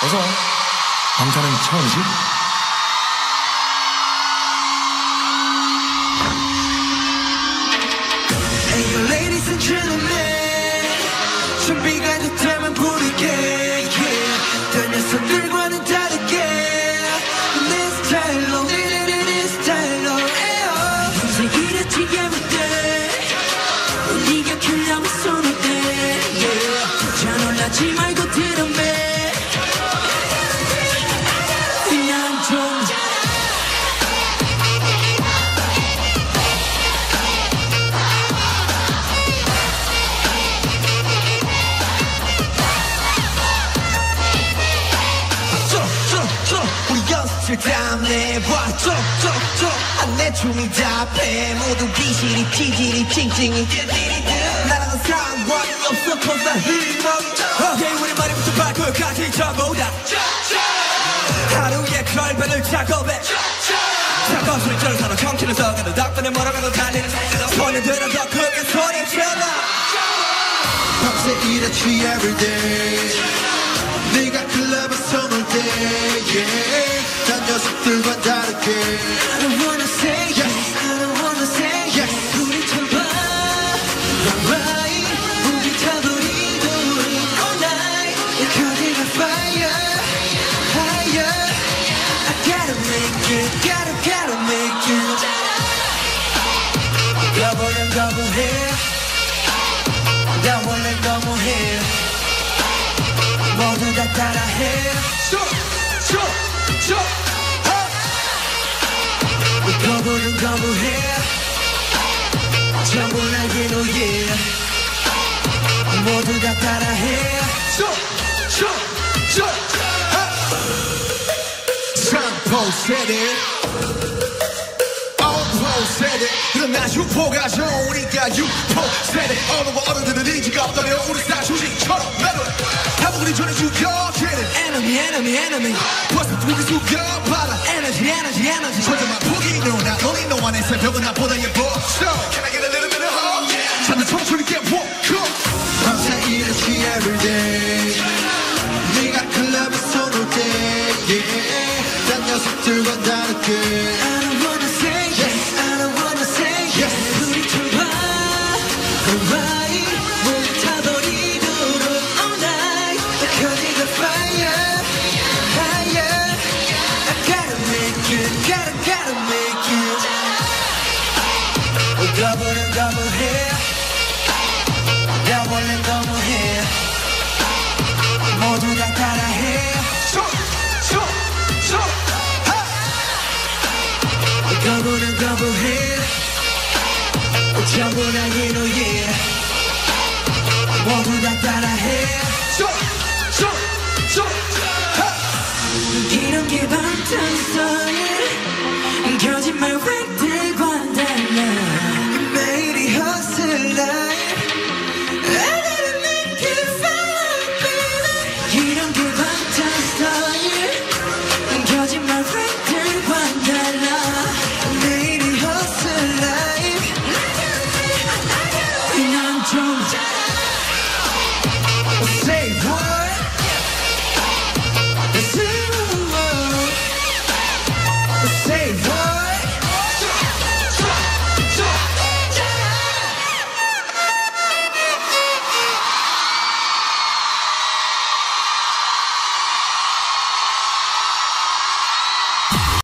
어서 방탄은 처음이지? 실 담내봐. 쪼쪼쪼 안내 중이 답해 모두 비실이 찌질이 찡찡이 나랑은 상관이 없어. Cause hit it yeah, 우리 머리부터 발끝까지 전부 다. 하루에 절반을 작업해. 작업 소리처럼 서로 정치를 써가는 덕분에 몰아가고 달리는 소녀들은 더 크게 소리쳐라 밤새 일했지 everyday 네가 클럽에서 놀때 yeah. 딴 녀석들과 다르게 I don't wanna say yes, I don't wanna say yes. 우리 참 봐, right. 우리 타버리도 all night. A fire, higher. I gotta make it, gotta, gotta make it. 여보는 거부해, 거부는 거부해. 전부 나의 노예 모두 다 따라해. 삼포 세대 어포 세대 그러나 유포가 좋으니까 유포 세대 어느와 어른들은 인지가 없다며 우리 사 주식처럼 매도 한국인이 전해 죽여지는 Enemy enemy enemy. 벌써 두개 숙여봐라 Energy energy energy. 천정만 포기 get woke up 밤새 일했지 everyday 네가 클럽에서 놀때 yeah. 딴 녀석들과 다르게 I don't wanna say yes I don't wanna say yes 우리 참 봐, right. 잡으는 double hit. 전부 난 이노예 모두 다 따라해. 쇼쇼쇼 기름기 방탄소